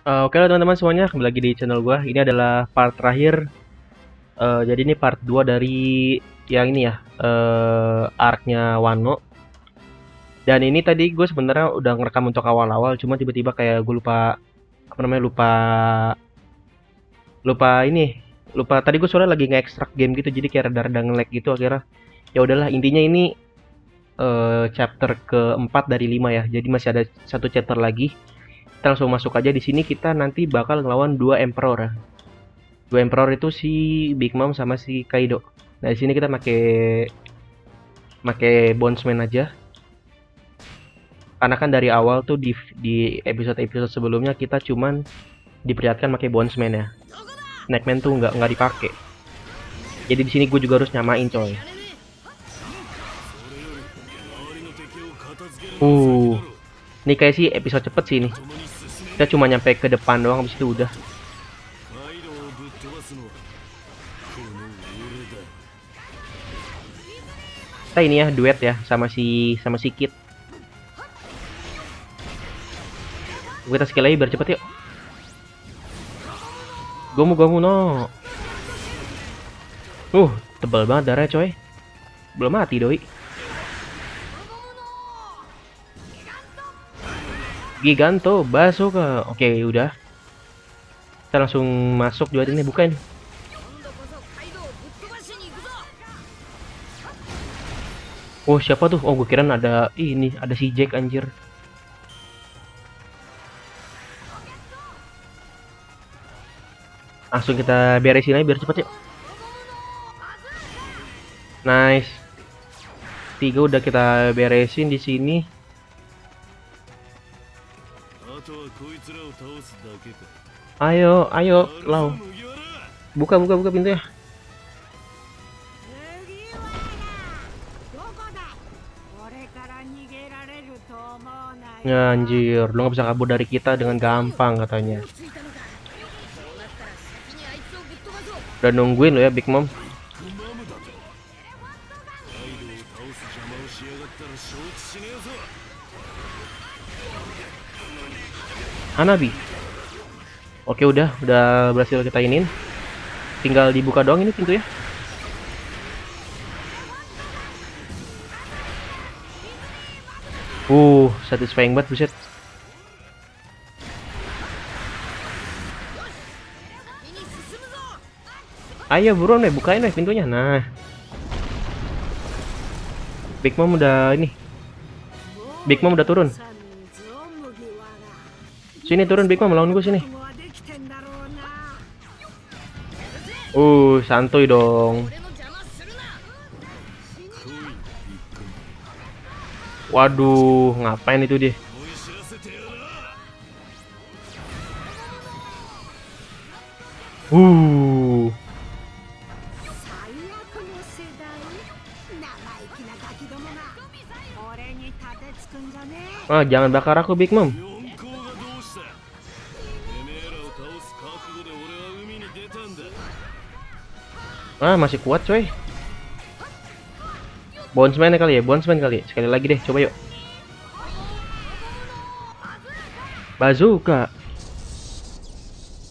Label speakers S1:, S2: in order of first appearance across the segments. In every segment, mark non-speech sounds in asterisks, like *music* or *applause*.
S1: Eh, Oke lah teman-teman semuanya, kembali lagi di channel gua. Ini adalah part terakhir. Eh, jadi ini part 2 dari yang ini ya, eh arc-nya Wano. Dan ini tadi gue sebenarnya udah ngerekam untuk awal-awal, cuma tiba-tiba kayak gue lupa apa namanya lupa lupa ini lupa tadi gue soalnya lagi nge-extract game gitu jadi kayak rada-rada nge-lag gitu akhirnya ya udahlah intinya ini eh, chapter keempat dari 5 ya jadi masih ada satu chapter lagi kita langsung masuk aja di sini kita nanti bakal ngelawan dua emperor. Dua emperor itu si Big Mom sama si Kaido. Nah, di sini kita pakai pakai Bondsman aja. Karena kan dari awal tuh di di episode-episode sebelumnya kita cuman diperlihatkan pakai Bondsman ya. Snackman tuh nggak nggak dipakai. Jadi di sini gue juga harus nyamain coy. Uh, ini kayak sih episode cepet sih ini. Kita cuma nyampe ke depan doang habis itu udah. Kita ini ya duet ya sama si sama si Kit. Kita skill lagi biar cepet yuk. Gomu gomu no. Uh, tebal banget darahnya coy. Belum mati doi. Giganto, Bazooka. Oke, udah. Kita langsung masuk juga ini bukan. Oh, siapa tuh? Oh, gue kira ada ini, ada si Jack anjir. Langsung kita beresin aja biar cepet yuk. Nice. Tiga udah kita beresin di sini. Ayo, ayo, lau. Buka, buka, buka pintunya. Ya, anjir, lu nggak bisa kabur dari kita dengan gampang katanya. Udah nungguin lo ya Big Mom. Hanabi. Oke udah, udah berhasil kita inin. Tinggal dibuka doang ini pintu ya. Uh, satisfying banget buset. Ayo buruan deh, bukain deh pintunya. Nah. Big Mom udah ini. Big Mom udah turun. Sini turun Big Mom lawan gue sini. Uh, santuy dong. Waduh, ngapain itu dia? Uh. Wah, jangan bakar aku Big Mom. Ah, masih kuat coy. Bondsman kali ya, Bondsman kali. Sekali lagi deh, coba yuk. Bazooka.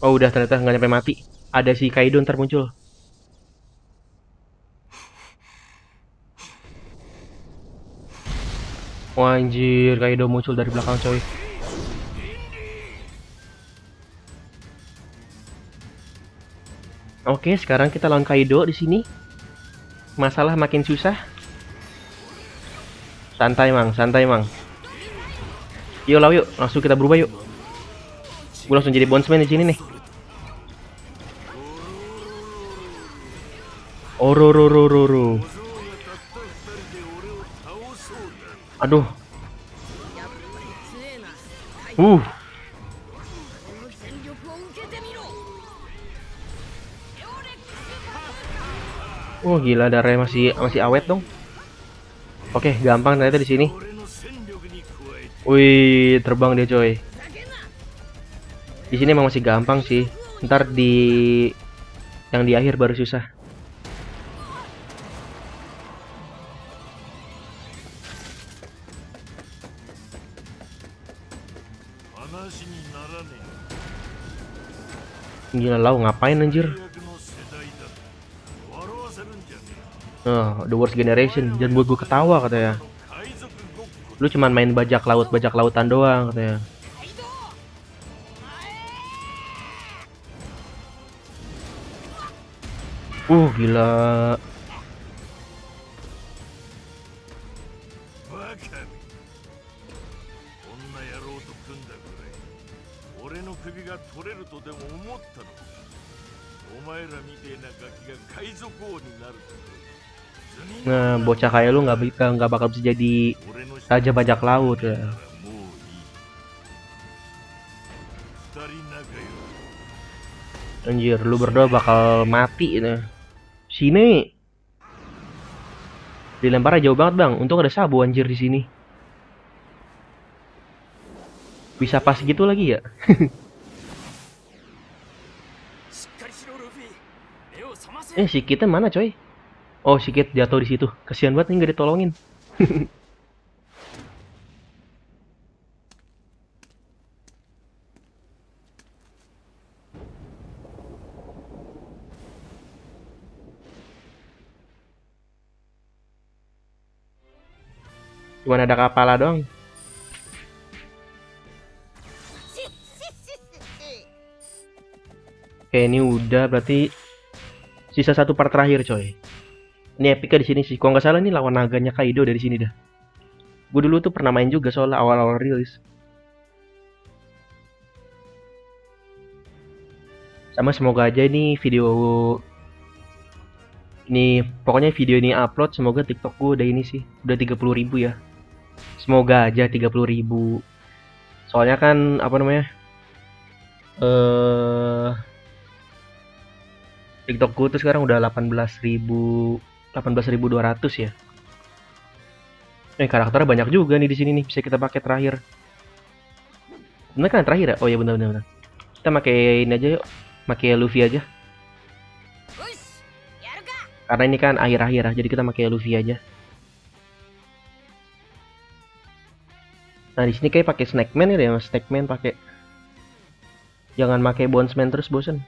S1: Oh, udah ternyata nggak nyampe mati. Ada si Kaido ntar muncul. Wah, anjir, Kaido muncul dari belakang coy. Oke, sekarang kita lawan Kaido di sini. Masalah makin susah. Santai, Mang. Santai, Mang. Yuk, lau yuk. Langsung kita berubah yuk. Gue langsung jadi bondsman di sini nih. Orororororo. Aduh. Uh. Oh gila darahnya masih masih awet dong. Oke, gampang ternyata di sini. Wih, terbang dia coy. Di sini emang masih gampang sih. Ntar di yang di akhir baru susah. Gila lau ngapain anjir? Oh, the worst generation. dan buat gue ketawa katanya. Lu cuman main bajak laut, bajak lautan doang katanya. Uh, gila. bocah kayak lu nggak eh, nggak bakal bisa jadi raja bajak laut ya. Anjir, lu berdua bakal mati ini. Sini. Dilempar jauh banget, Bang. Untung ada sabu anjir di sini. Bisa pas gitu lagi ya? *laughs* eh, si kita mana, coy? Oh, si Kit jatuh di situ. Kasihan banget nih nggak ditolongin. *laughs* Cuman ada kepala doang. Oke, ini udah berarti sisa satu part terakhir, coy. Ini epicnya di sini sih. Kalau nggak salah ini lawan naganya Kaido dari sini dah. Gue dulu tuh pernah main juga soalnya awal-awal rilis. Sama semoga aja ini video ini pokoknya video ini upload semoga TikTok gue udah ini sih udah 30.000 ribu ya semoga aja 30.000 ribu soalnya kan apa namanya eh TikTok gue tuh sekarang udah 18.000 18.200 ya. Eh karakternya banyak juga nih di sini nih bisa kita pakai terakhir. Benar kan terakhir ya? Oh ya benar-benar. Kita pakai ini aja yuk. Pakai Luffy aja. Karena ini kan akhir-akhir ya, jadi kita pakai Luffy aja. Nah, di sini kayak pakai Snackman ya, Mas. Snackman pakai Jangan pakai Bonesman terus bosen.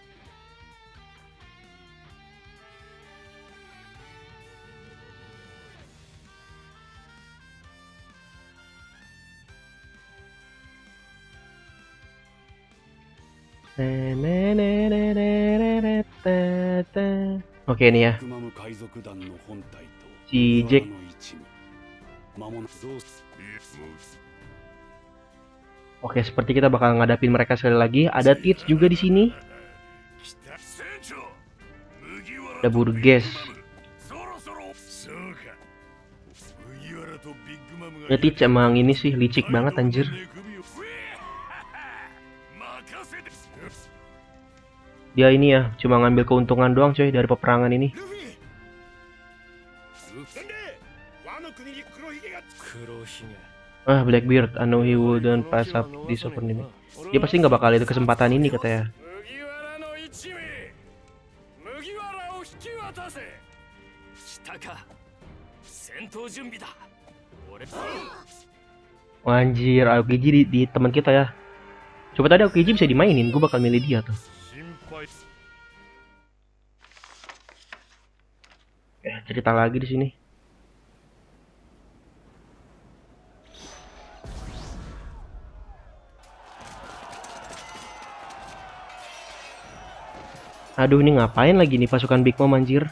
S1: ya si Jack Oke, seperti kita bakal ngadapin mereka sekali lagi. Ada Tits juga di sini. Ada Burgess. Ya, Tits emang ini sih licik banget anjir. dia ini ya cuma ngambil keuntungan doang coy dari peperangan ini ah Blackbeard I know he wouldn't pass up samping ini dia pasti nggak bakal itu kesempatan ini katanya Anjir, Aokiji di, di teman kita ya. Coba tadi Aokiji bisa dimainin, gue bakal milih dia tuh. cerita lagi di sini. Aduh, ini ngapain lagi nih pasukan Big Mom anjir?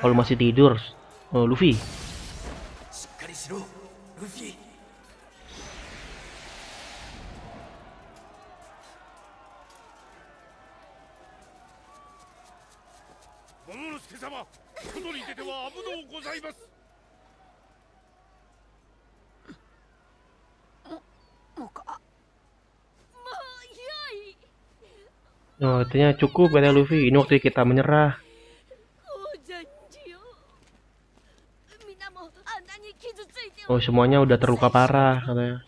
S1: Kalau masih tidur, oh, Luffy. Sepertinya cukup kata Luffy. Ini waktu kita menyerah. Oh semuanya udah terluka parah katanya.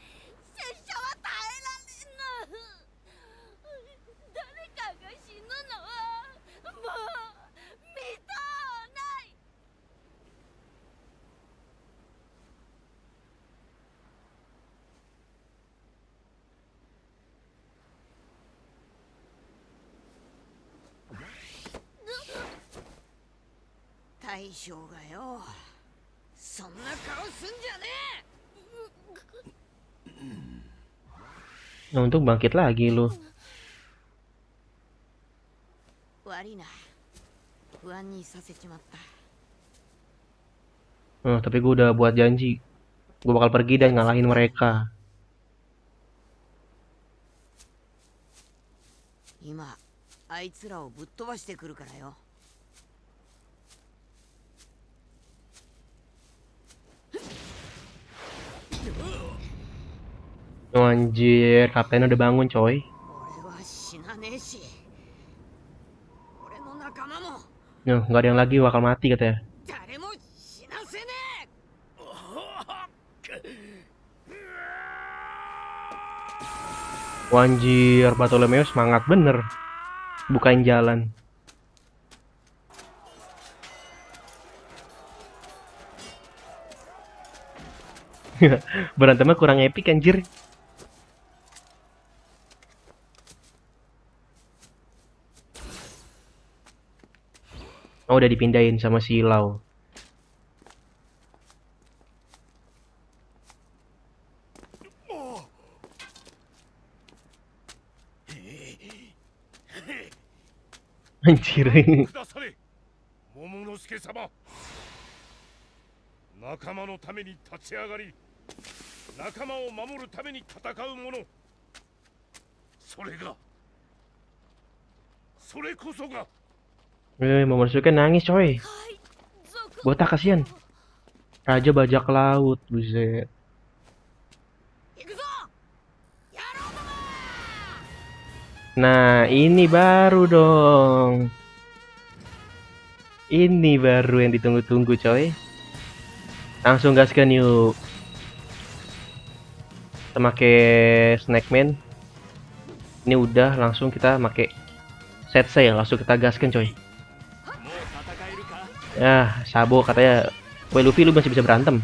S1: untung bangkit lagi lu.
S2: え悪いな不安にさせちまった
S1: Eh, tapi gue udah buat janji. Gue bakal pergi dan ngalahin mereka.
S2: 今あいつらをぶっ飛ばしてくるからよ
S1: Oh, anjir, kapten udah bangun coy. Nuh, nggak ada yang lagi bakal mati katanya. Wanjir, Bartolomeo semangat bener. Bukain jalan. *laughs* Berantemnya kurang epic anjir. Udah dipindahin sama si Lau. Anjir.
S3: くだされ桃之助様仲間のために立ち上がり仲間を守るために戦う者それがそれこそが
S1: Eh, mau masuknya kan
S2: nangis coy.
S1: Buat kasihan. Raja bajak laut, buset. Nah, ini baru dong. Ini baru yang ditunggu-tunggu, coy. Langsung gaskan yuk. Kita pakai Snackman. Ini udah langsung kita make set sail, langsung kita gaskan, coy. Ya, Sabo katanya, Wei Luffy, lu masih bisa berantem."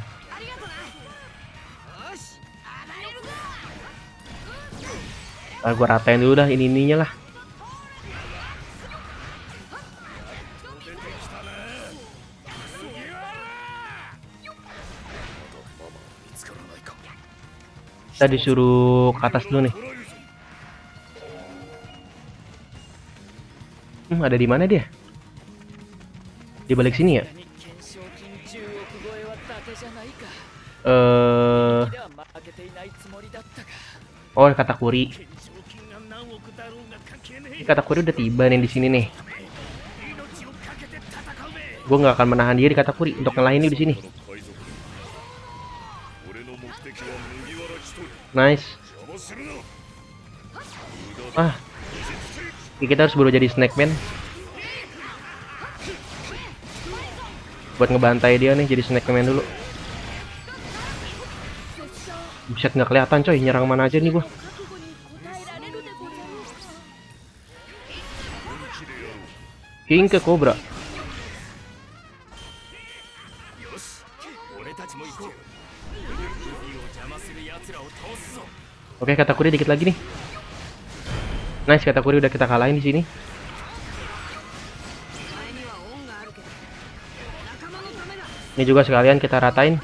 S1: Nah, gua ratain dulu dah ini ininya lah. Kita disuruh ke atas dulu nih. Hmm, ada di mana dia? Di balik sini ya?
S4: Uh...
S1: Oh, kata Kuri. Kata Kuri udah tiba nih di sini nih. Gue nggak akan menahan diri kata Kuri untuk ngelain di sini. Nice. Ah. Ya kita harus baru jadi Snackman. buat ngebantai dia nih jadi snack main dulu bisa nggak kelihatan coy nyerang mana aja nih gua King ke Cobra Oke, kata kuri dikit lagi nih. Nice, kata kuri udah kita kalahin di sini. ini juga sekalian kita ratain.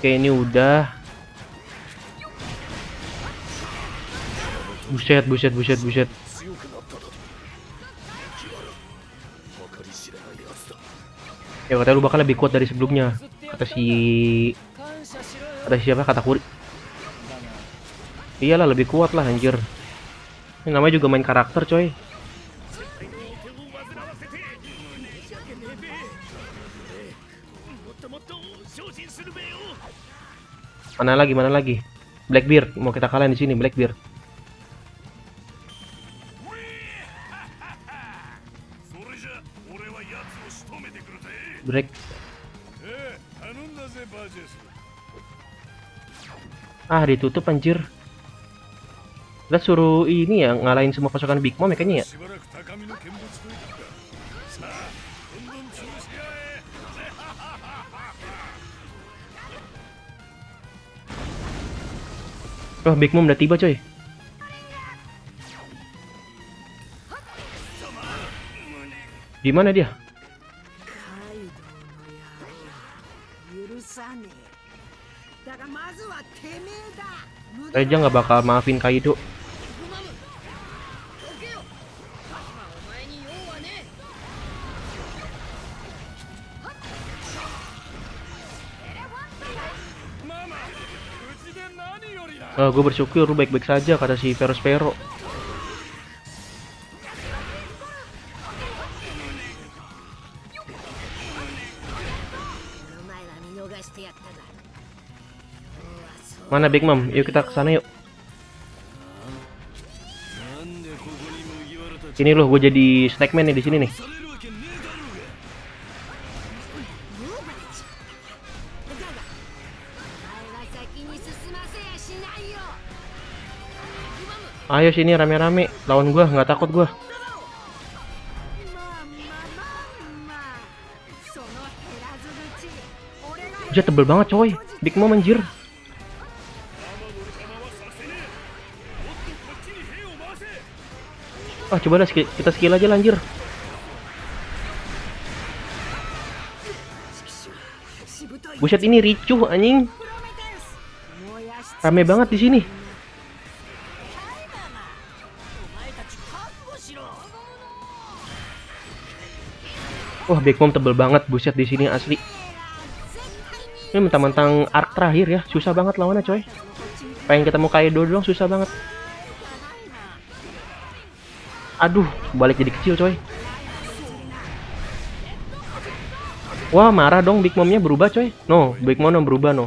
S1: Oke ini udah. Buset buset buset buset. Ya katanya lu bakal lebih kuat dari sebelumnya kata si kata siapa? Kata kuri. Iyalah lebih kuat lah anjir. Ini namanya juga main karakter coy. Mana lagi, mana lagi? Blackbeard, mau kita kalahin di sini, Blackbeard.
S3: Break.
S1: Ah, ditutup anjir. Kita suruh ini ya, ngalahin semua pasukan Big Mom ya kayaknya ya. Oh, Big Mom udah tiba coy. Gimana dia? Reja nggak bakal maafin Kaido.
S4: Eh,
S1: uh, gue bersyukur lu baik-baik saja kata si
S2: Vero Spero.
S1: Mana Big Mom? Yuk kita ke sana yuk. ini loh, gue jadi snackman nih di sini nih. Ayo sini rame-rame, lawan gua nggak takut gua. Udah tebel banget coy. Big Mom anjir. Ah, oh, coba lah kita skill aja lanjir. Buset ini ricuh anjing. Rame banget di sini. Wah, Mom tebel banget buset di sini asli. Ini mentang-mentang arc terakhir ya, susah banget lawannya coy. Pengen ketemu Kaido doang susah banget. Aduh, balik jadi kecil coy. Wah, marah dong Big Momnya berubah coy. No, Big Mom berubah no.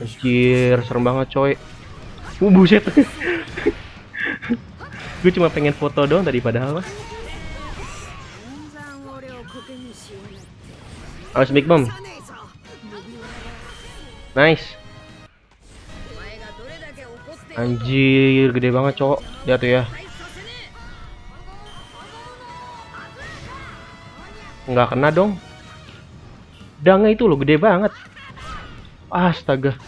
S1: Anjir, serem banget coy. Uh, buset. *laughs* Gue cuma pengen foto doang tadi padahal. Awas big
S5: bomb.
S1: Nice. Anjir, gede banget cowok. Lihat tuh ya. Enggak kena dong. Dangnya itu loh, gede banget. Astaga.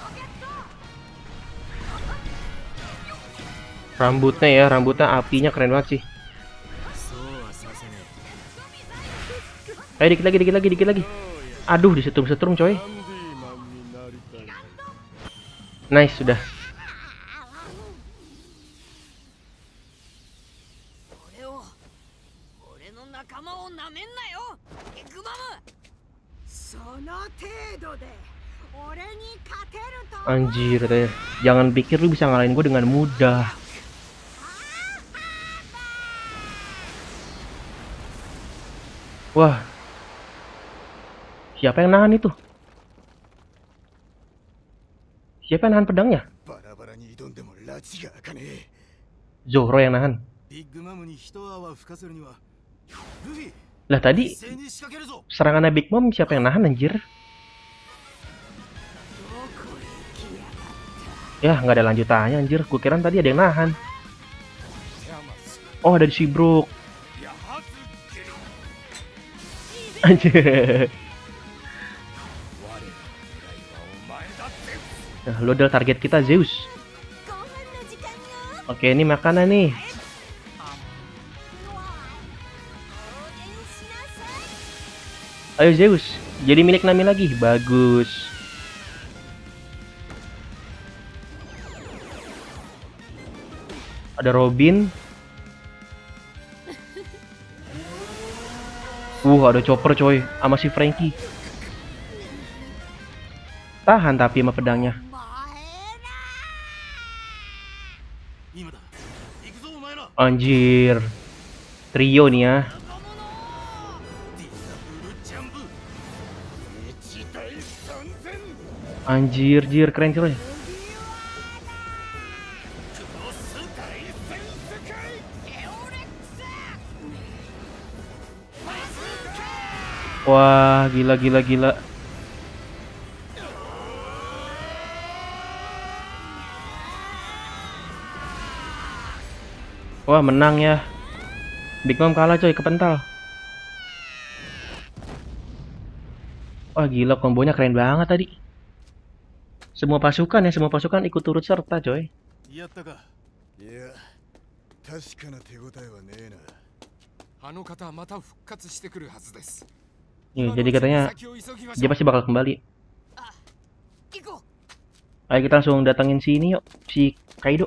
S1: Rambutnya ya, rambutnya apinya keren banget sih. Ayo dikit lagi, dikit lagi, dikit lagi. Aduh, disetrum-setrum coy. Nice, sudah. Anjir, teh. jangan pikir lu bisa ngalahin gue dengan mudah. Wah, Siapa yang nahan itu? Siapa yang nahan pedangnya? Zoro yang nahan. Lah tadi serangannya Big Mom siapa yang nahan anjir? Ya nggak ada lanjutannya anjir. Gue kira tadi ada yang nahan. Oh ada di Seabrook. Anjir. Nah, lu adalah target kita, Zeus. Oke, ini makanan nih. Ayo Zeus, jadi milik Nami lagi. Bagus. Ada Robin. Uh, ada Chopper coy, sama si Frankie. Tahan tapi sama pedangnya. Anjir. Trio nih ya. Anjir, jir keren
S4: cuy. Ya.
S1: Wah, gila gila gila. Wah menang ya. Big Mom kalah coy, kepental. Wah gila kombonya keren banget tadi. Semua pasukan ya, semua pasukan ikut turut serta coy. Nih, jadi katanya dia pasti bakal kembali.
S2: Ah,
S1: Ayo kita langsung datangin sini yuk, si Kaido.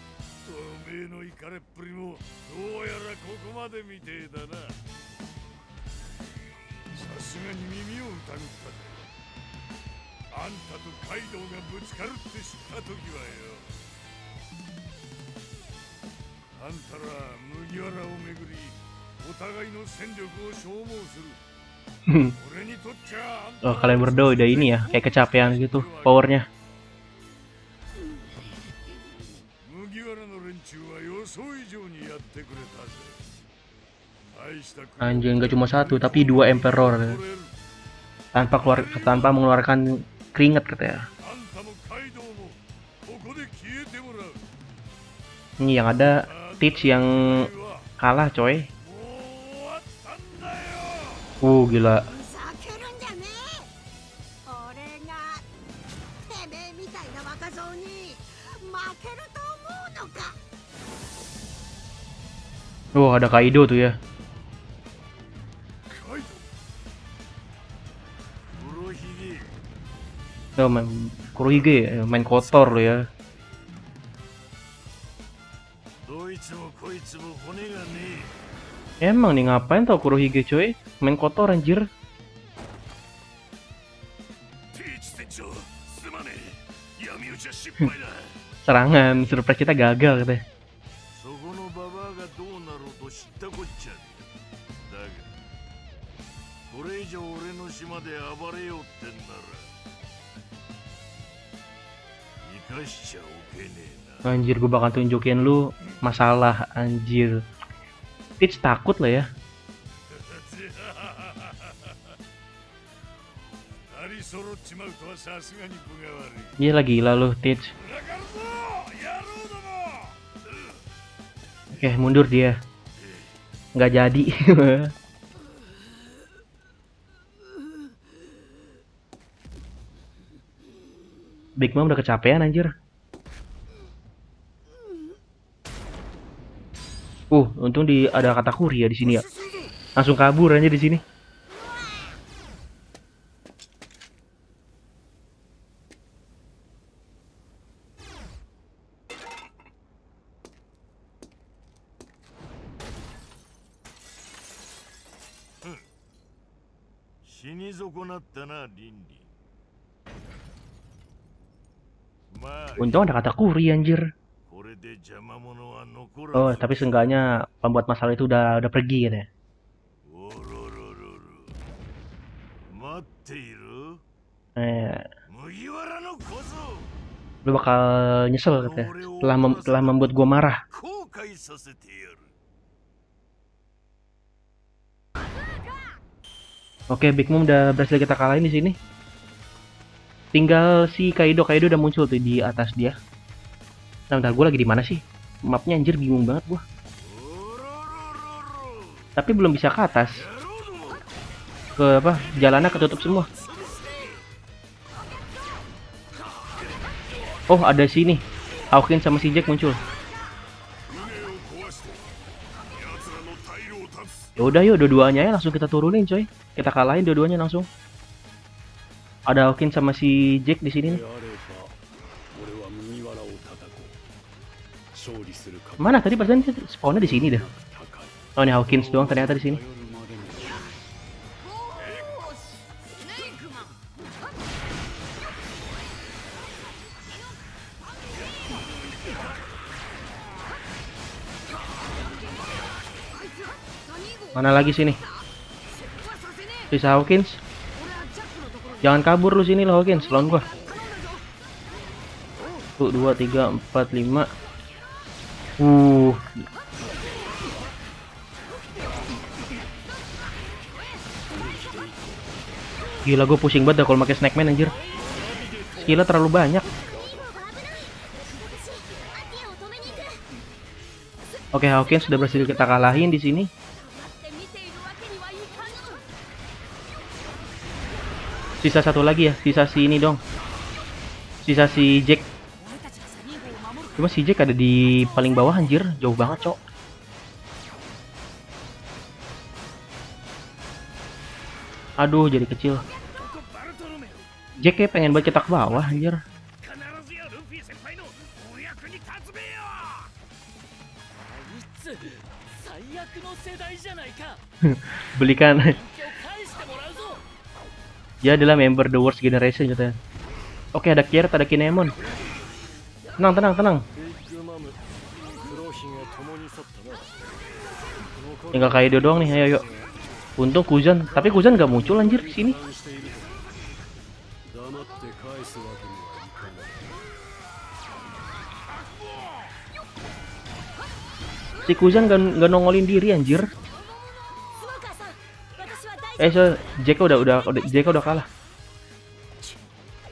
S3: グマム
S5: てめえは黒ひげか
S3: 麦わらに手ひどくやられたかおめえのイカれっぷりもどうやらここまでみてえだなさすがに耳を疑ったぜあんたとカイドウがぶつかるって知った時はよあんたら麦わらをめぐりお互いの戦力を消耗する俺にとっちゃあんた
S1: Oh, kalian berdua udah ini ya, kayak kecapean gitu powernya. Anjing gak cuma satu tapi dua emperor tanpa keluar tanpa mengeluarkan keringat katanya. Ini yang ada Teach yang kalah coy. Uh gila.
S5: Wah,
S1: oh, ada Kaido tuh ya. Oh, main Kurohige, eh, main kotor lo ya. Emang nih ngapain tau Kurohige coy? Main kotor anjir. *laughs* Serangan, surprise kita gagal katanya.
S3: これ以上俺の島で暴れようってんなら生かしちゃおけねえな
S1: Anjir, gue bakal tunjukin lu masalah anjir. Teach takut lah ya. *laughs*
S3: 二人揃っちまうとはさすがに分が悪い
S1: Iya lah gila lu, Teach.
S3: だからぞ野郎ども
S1: Oke, mundur dia. Nggak jadi. *laughs* Big Mom udah kecapean anjir. Uh, untung di ada kata kuri ya di sini ya. Langsung kabur aja di sini. Untung ada kata kuri anjir. Oh, tapi seenggaknya pembuat masalah itu udah udah pergi
S3: kan ya.
S1: Eh. Lu bakal nyesel katanya telah mem telah membuat gua marah. Oke, Big Mom udah berhasil kita kalahin di sini. Tinggal si Kaido, Kaido udah muncul tuh di atas dia. Nah, bentar gue lagi di mana sih? Mapnya anjir bingung banget
S3: gue.
S1: Tapi belum bisa ke atas. Ke apa? Jalannya ketutup semua. Oh, ada sini. Hawkins sama si Jack muncul. Yaudah yuk, dua-duanya ya langsung kita turunin coy. Kita kalahin dua-duanya langsung. Ada Hawkins sama si Jack di sini. Mana tadi pasan spawnnya di sini
S6: deh.
S1: Oh ini Hawkins doang ternyata di sini. Mana lagi sini? Bisa Hawkins. Jangan kabur lu sini lah Hawkins, selon gua. 1 2 3 4 5. Uh. Gila gua pusing banget kalau pakai snackman anjir. Skillnya terlalu banyak. Oke, okay, Hawkins sudah berhasil kita kalahin di sini. Sisa satu lagi ya, sisa si ini dong. Sisa si Jack. Cuma si Jack ada di paling bawah anjir, jauh banget, Cok. Aduh, jadi kecil. Jack ya pengen buat cetak bawah anjir. *laughs* Belikan dia adalah member The Worst Generation katanya. Oke, ada Kier, ada Kinemon. Tenang, tenang, tenang. Tinggal kayak Kaido doang nih, ayo, ayo. Untung Kuzan, tapi Kuzan gak muncul anjir sini. Si Kuzan gak, gak nongolin diri anjir. Eh, so Jeka udah udah udah udah kalah.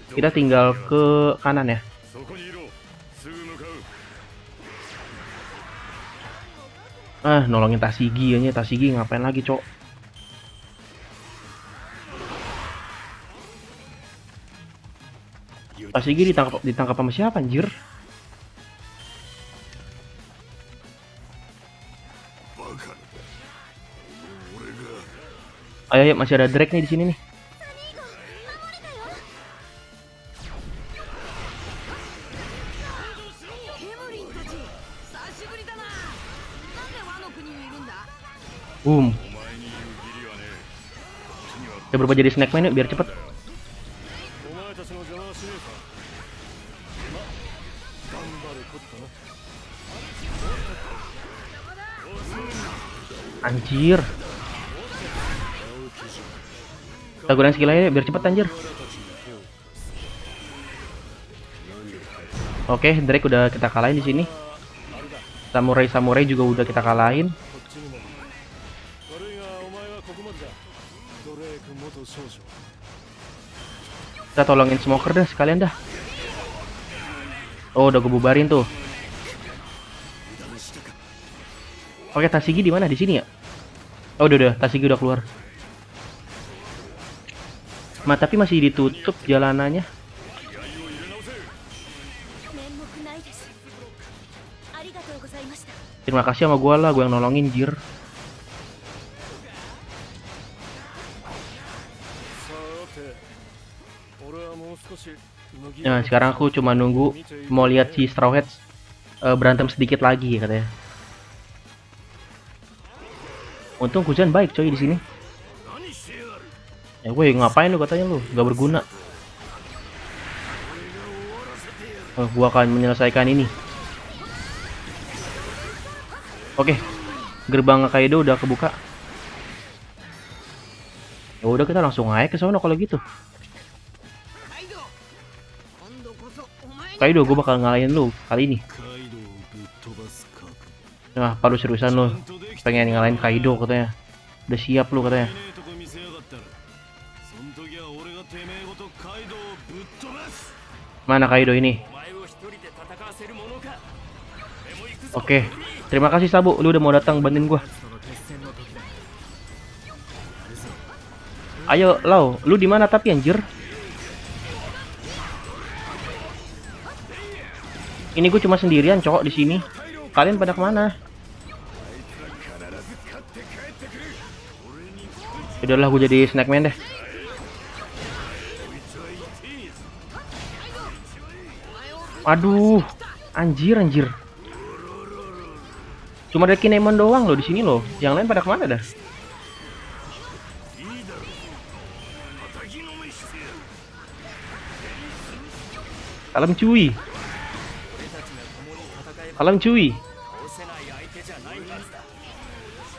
S1: Kita tinggal ke kanan ya. Ah, nolongin Tasigi aja, Tasigi ngapain lagi, Cok? Tasigi ditangkap ditangkap sama siapa anjir? Ayo, ayo masih ada Drake nih di sini nih. Boom. Kita berubah jadi Snackman menu biar cepet. Anjir. Kita gunain skill aja biar cepet anjir. Oke, okay, Drake udah kita kalahin di sini. Samurai-samurai juga udah kita kalahin. Kita tolongin smoker dah sekalian dah. Oh, udah gue bubarin tuh. Oke, okay, Tasigi di mana? Di sini ya? Oh, udah udah, Tasigi udah keluar. Ma, tapi masih ditutup jalanannya. Terima kasih sama gue lah, gue yang nolongin Jir. Nah, sekarang aku cuma nunggu mau lihat si Straw Hats uh, eh, berantem sedikit lagi katanya. Untung hujan baik coy di sini. Eh, woi ngapain lu katanya lu? Gak berguna. Oh, gua akan menyelesaikan ini. Oke. Gerbang Kaido udah kebuka. Ya udah kita langsung aja ke sana kalau gitu. Kaido, gue bakal ngalahin lu kali ini. Nah, palu seriusan lu pengen ngalahin Kaido katanya. Udah siap lu katanya. Mana Kaido ini? Oke, okay. terima kasih Sabu, lu udah mau datang bantuin gua. Ayo, Lau, lu di mana tapi anjir? Ini gue cuma sendirian, cowok di sini. Kalian pada ke mana? Udahlah, gue jadi snackman deh. Aduh, anjir anjir. Cuma ada Kinemon doang loh di sini loh. Yang lain pada
S3: ke mana dah?
S1: alam cuy. alam cuy.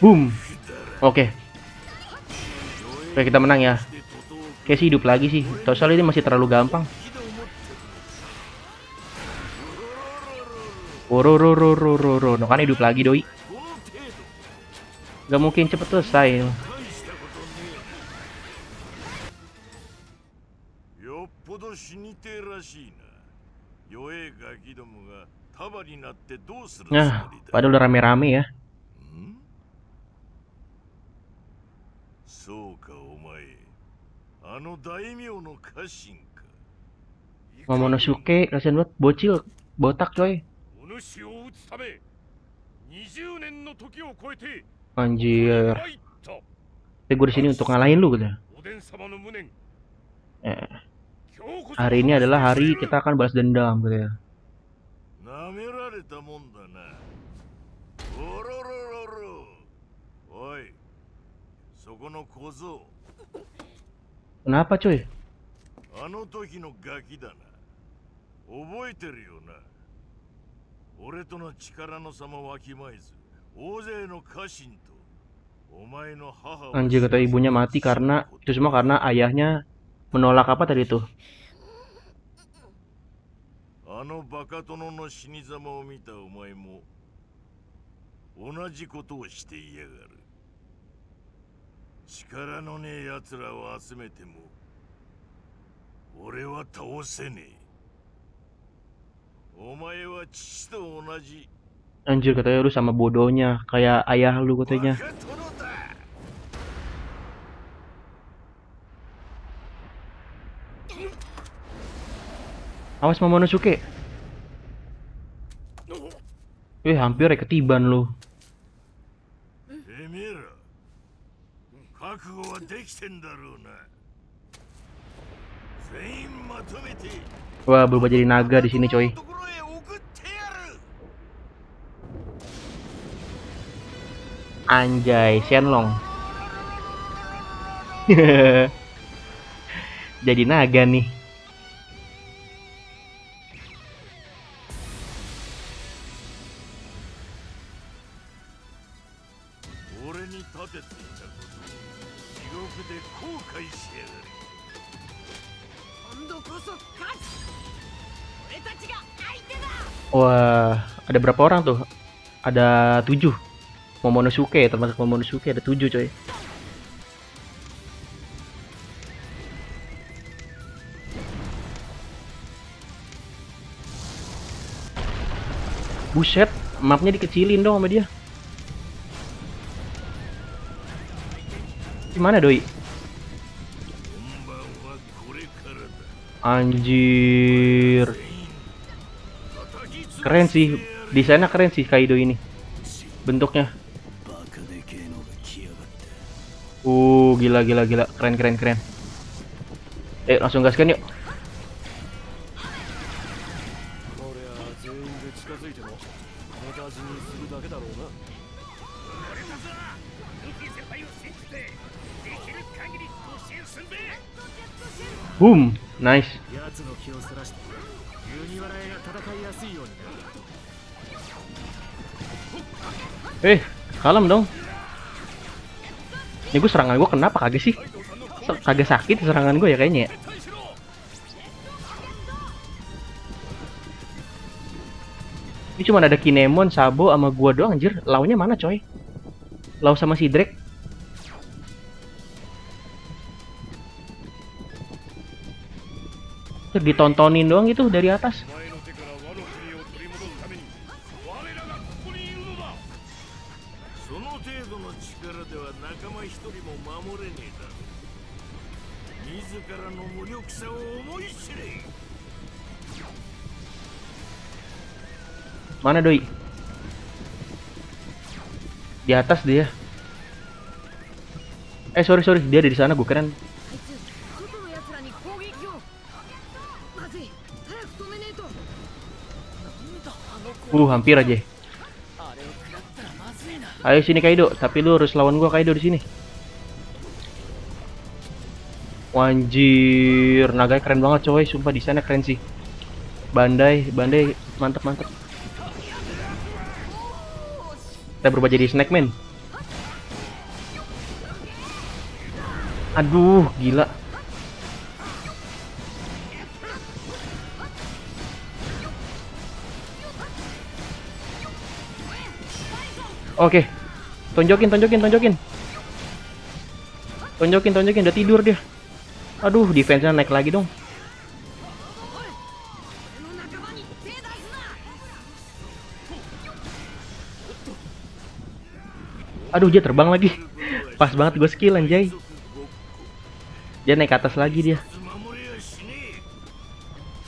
S1: Boom. Oke. Okay. Oke, kita menang ya. Kayak sih hidup lagi sih. Tosal ini masih terlalu gampang. Oh, Ururururururu. No, kan hidup lagi doi. Gak mungkin cepet selesai. Nah, padahal udah rame-rame ya. Momonosuke, kasihan banget, bocil, botak coy.
S4: お主を討つため20年の時を超えて
S1: Anjir.
S4: 参った
S1: Tapi gue di sini untuk ngalahin lu gitu.
S4: おでん様の無念
S1: Eh,
S4: 今日こそ
S1: hari ini adalah hari kita akan balas dendam gitu ya.
S3: なめられたもんだなおろろろろおいそこの小僧
S1: Kenapa coy?
S3: あの時のガキだな覚えてるよな 俺との力の差もわきまえず大勢の家臣とお前の母を
S1: Anjir kata ibunya mati karena itu semua karena ayahnya menolak apa tadi tuh?
S3: あのバカ殿の死に様を見たお前も同じことをしていやがる力のねえ奴らを集めても俺は倒せねえお前は父と同じ
S1: Anjir katanya lu sama bodohnya kayak ayah lu katanya. Awas Momonosuke. Eh hampir ya ketiban lu.
S3: Eh,
S1: Wah berubah jadi naga di sini coy. Anjay, Shenlong. *laughs* Jadi naga nih. Wah, ada berapa orang tuh? Ada tujuh. Momonosuke termasuk Momonosuke ada tujuh coy Buset, mapnya dikecilin dong sama dia. Gimana doi? Anjir. Keren sih, desainnya keren sih Kaido ini. Bentuknya. Uh, gila gila gila. Keren keren keren. Eh, langsung gaskan yuk. Boom! Nice. Eh, kalem dong. Ini gue serangan gue kenapa kagak sih? Kagak sakit serangan gue ya kayaknya ya. Ini cuma ada Kinemon, Sabo, sama gua doang anjir. Launya mana coy? Lau sama si Drake. Ditontonin doang gitu dari atas. Mana doi? Di atas dia. Eh sorry sorry dia ada di sana gue keren. Uh hampir aja. Ayo sini Kaido, tapi lu harus lawan gua Kaido di sini. Wanjir, naga keren banget coy, sumpah di sana keren sih. Bandai, bandai mantap mantap. Kita berubah jadi snack man. Aduh, gila. Oke. Okay. Tonjokin, tonjokin, tonjokin. Tonjokin, tonjokin. Udah tidur dia. Aduh, defense-nya naik lagi dong. Aduh dia terbang lagi. Pas banget gue skill anjay. Dia naik ke atas lagi dia.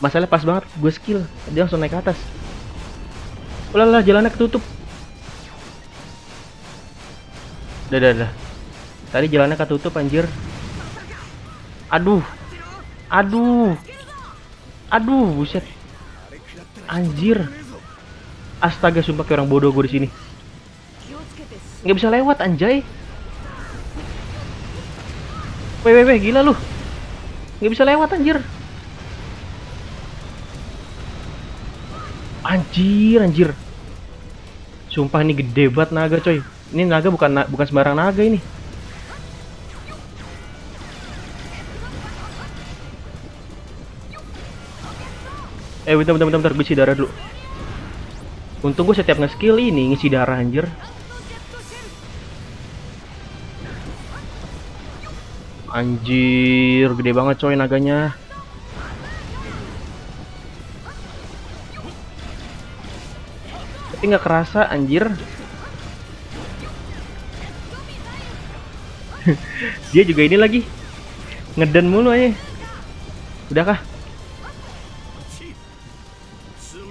S1: Masalah pas banget gue skill Dia langsung naik ke atas. Ulala jalannya ketutup. Udah udah udah. Tadi jalannya ketutup anjir. Aduh. Aduh. Aduh buset. Anjir. Astaga sumpah kayak orang bodoh gue di sini. Nggak bisa lewat anjay. Weh, weh, weh, gila lu. Nggak bisa lewat anjir. Anjir, anjir. Sumpah ini gede banget naga coy. Ini naga bukan bukan sembarang naga ini. Eh bentar bentar bentar, bentar. gue darah dulu. Untung gue setiap nge-skill ini ngisi darah anjir. Anjir, gede banget coy naganya. Tapi nggak kerasa anjir. *laughs* Dia juga ini lagi. Ngeden mulu aja. Udah kah?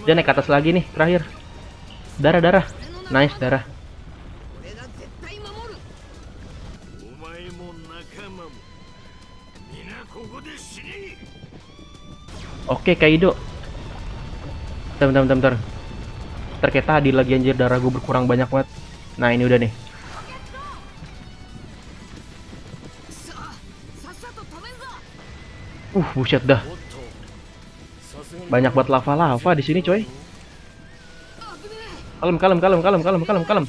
S1: Dia naik ke atas lagi nih, terakhir. Darah, darah. Nice, darah. Oke, Kaido. Bentar, bentar, bentar, bentar. Bentar kayak tadi lagi anjir darah gue berkurang banyak banget. Nah, ini udah nih. Uh, buset dah. Banyak buat lava-lava di sini, coy. Kalem, kalem, kalem, kalem, kalem, kalem, kalem.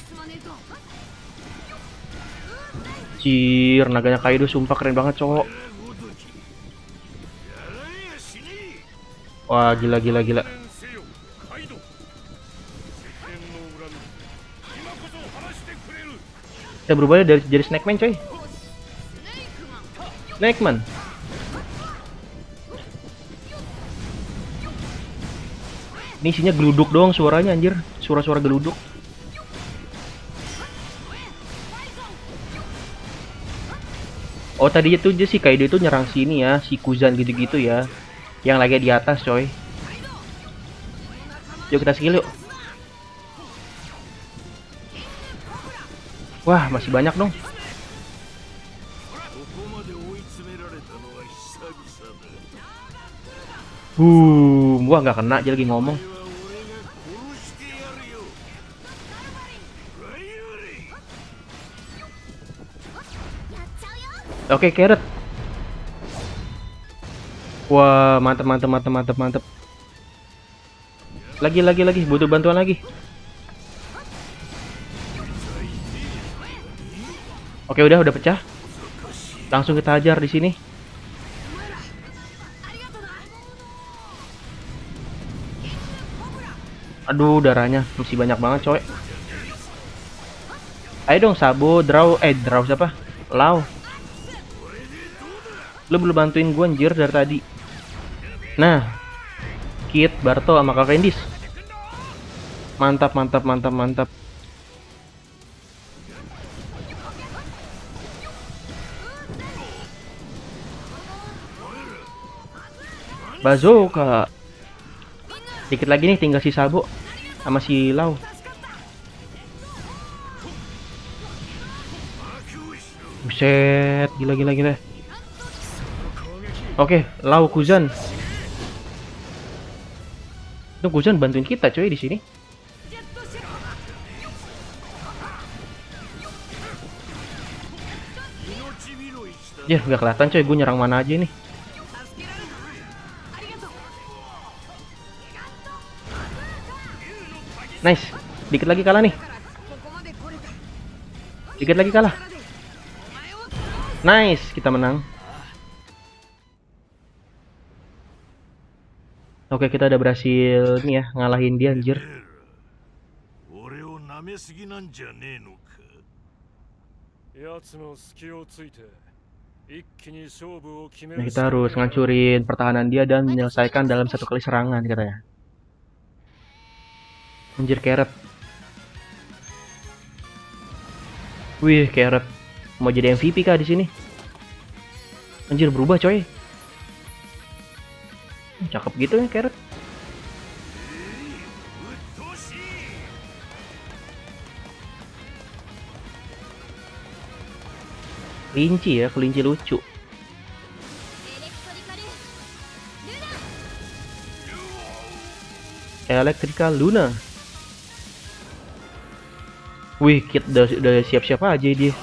S1: Cir, naganya Kaido sumpah keren banget, cowok. Wah, gila gila gila. Kita berubah ya, dari jadi snackman, coy. Snackman. Ini isinya geluduk doang suaranya anjir. Suara-suara geluduk. Oh tadi itu aja sih Kaido itu nyerang sini ya, si Kuzan gitu-gitu ya. Yang lagi di atas coy Yuk kita skill yuk Wah masih banyak dong Boom. Wah nggak kena jadi lagi ngomong. Oke, okay, Carrot. Wah, mantep, mantep, mantep, mantep, mantep. Lagi, lagi, lagi. Butuh bantuan lagi. Oke, udah, udah pecah. Langsung kita ajar di sini. Aduh, darahnya masih banyak banget, coy. Ayo dong, Sabo, Draw, eh, Draw siapa? Lau. Lu belum bantuin gue anjir dari tadi. Nah. Kit, Barto sama Kak Candice. Mantap, mantap, mantap, mantap. Bazooka. Dikit lagi nih tinggal si Sabo sama si Lau. Buset, gila gila gila. Oke, Lau Kuzan. Itu Kuzan bantuin kita coy di sini. Ya, nggak kelihatan coy, gue nyerang mana aja nih. Nice, dikit lagi kalah nih. Dikit lagi kalah. Nice, kita menang. Oke, kita udah berhasil nih ya ngalahin dia anjir. Nah, kita harus ngancurin pertahanan dia dan menyelesaikan dalam satu kali serangan katanya. Anjir keret. Wih, keret. Mau jadi MVP kah di sini? Anjir berubah coy. Cakep gitu ya Carrot. Kelinci ya, kelinci lucu. Elektrikal Luna. Wih, kita udah, udah siap-siap aja dia.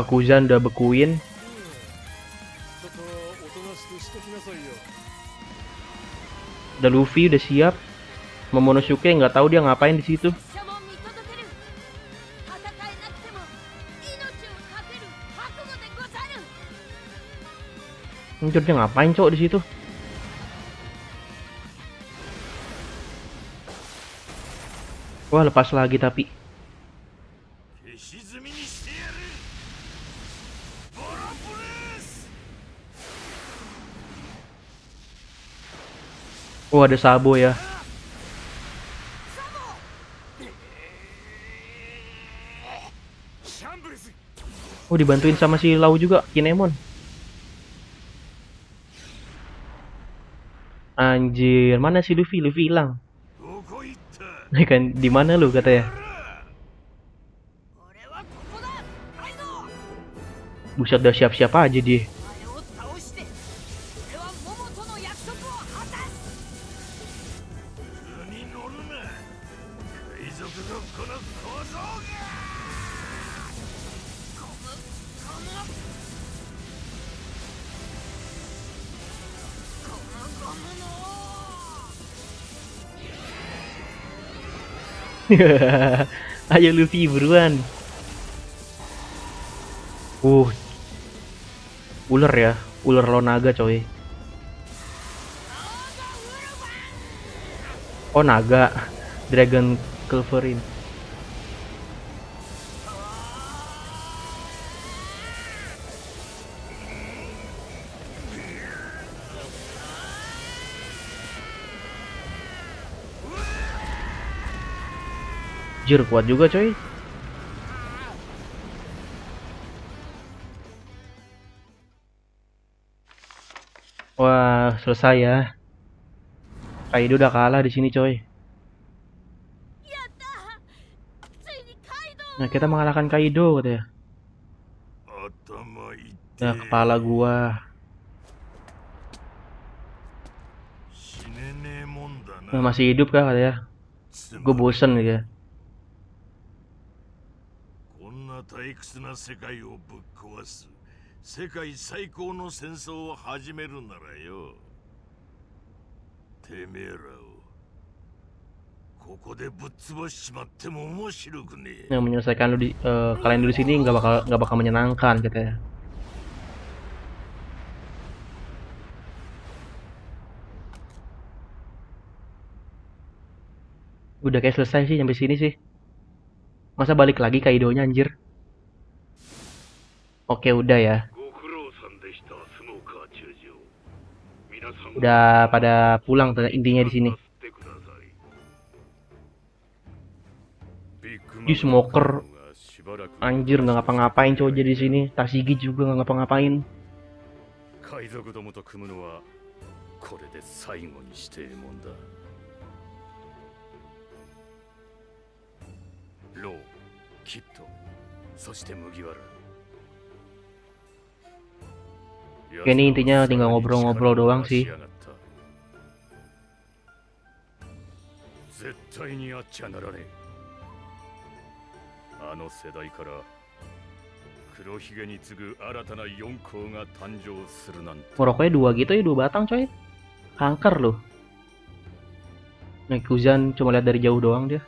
S1: Kuzan udah bekuin. Udah Luffy udah siap. Momonosuke nggak tahu dia ngapain di situ. Munculnya ngapain cok di situ? Wah lepas lagi tapi. Oh ada sabo ya. Oh dibantuin sama si Lau juga, Kinemon. Anjir, mana si Luffy? Luffy hilang. *laughs* Nah kan, di mana lu katanya? Buset udah siap-siap aja dia. *laughs* Ayo Luffy buruan. Uh. Ular ya, ular lo naga coy. Oh naga, Dragon Culverin. Anjir kuat juga coy. Wah selesai ya. Kaido udah kalah di sini coy. Nah kita mengalahkan Kaido katanya. Nah kepala gua. Nah, masih hidup kah katanya? Gue bosen
S3: gitu ya. 退屈な世界をぶっ壊す世界最高の戦争を始めるならよてめえらをここでぶっ潰しちまっても面白くねえ
S1: Yang menyelesaikan lu di eh, kalian dulu sini nggak bakal nggak bakal menyenangkan katanya. Udah kayak selesai sih sampai sini sih. Masa balik lagi Kaidonya anjir? Oke udah ya. Udah pada pulang intinya di sini. Di smoker anjir nggak ngapa-ngapain cowok jadi sini. Tasigi juga nggak ngapa-ngapain.
S6: 海賊どもと組むのはこれで最後にしてえもんだローキッドそして麦わら
S1: ini intinya tinggal ngobrol-ngobrol doang sih. Merokoknya dua gitu ya, dua batang coy. Kanker loh. Nekuzan cuma lihat dari jauh doang dia.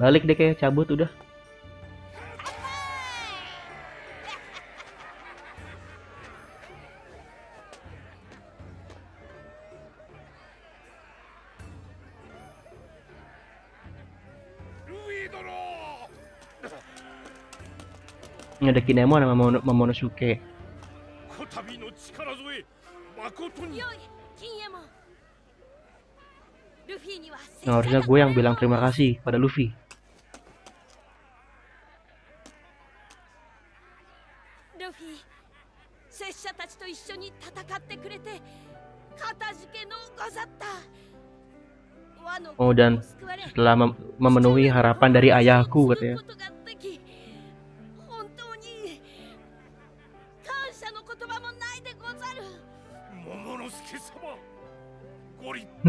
S1: Balik deh kayak cabut udah. ada Kinemon sama Mono, Momonosuke Nah harusnya gue yang bilang terima kasih pada Luffy. Oh dan setelah mem memenuhi harapan dari ayahku katanya.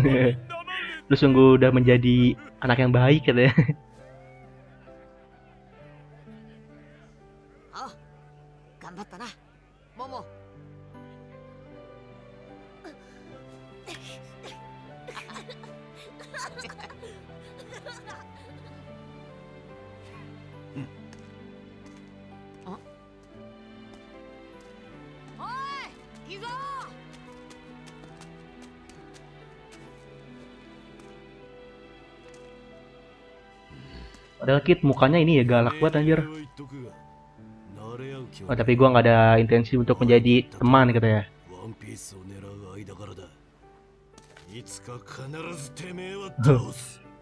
S1: *laughs* Lu sungguh udah menjadi anak yang baik katanya. sakit mukanya ini ya galak banget anjir. Oh, tapi gua nggak ada intensi untuk menjadi teman
S7: gitu
S1: katanya.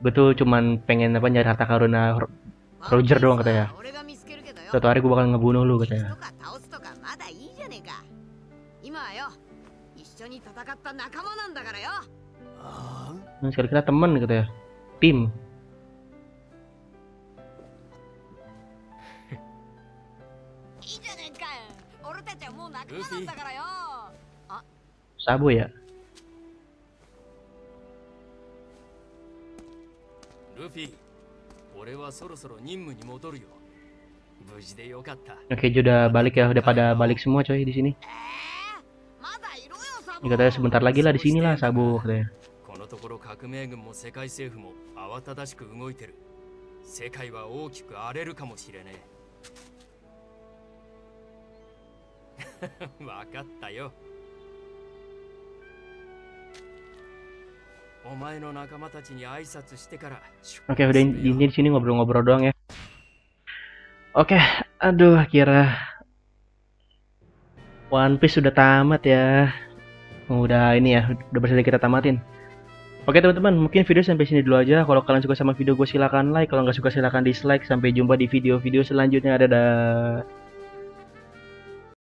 S1: betul cuman pengen apa nyari harta karuna Roger doang katanya suatu hari gua bakal ngebunuh lu
S7: gitu
S1: hmm, katanya
S2: Nah, sekarang kita temen gitu ya. Tim. はもう仲間なんだからよ
S1: Sabo ya.
S6: ルフィ俺はそろそろ任務に戻るよ無事でよかった
S1: Oke, Ju udah balik ya, udah pada balik semua coy di sini.
S2: えー、まだいろよサ
S1: Ini katanya sebentar lagi lah di sini lah Sabo katanya.
S6: このところ革命軍も世界政府も慌ただしく動いてる世界は大きく荒れるかもしれねえ わかったよお前の仲間たちに挨拶してから出
S1: Oke,
S6: 発
S1: udah
S6: するよ
S1: ini di sini ngobrol-ngobrol doang ya. Oke, aduh kira One Piece sudah tamat ya. Udah ini ya, udah bersedia kita tamatin. Oke teman-teman, mungkin video sampai sini dulu aja. Kalau kalian suka sama video gue silahkan like, kalau nggak suka silahkan dislike. Sampai jumpa di video-video selanjutnya. Dadah.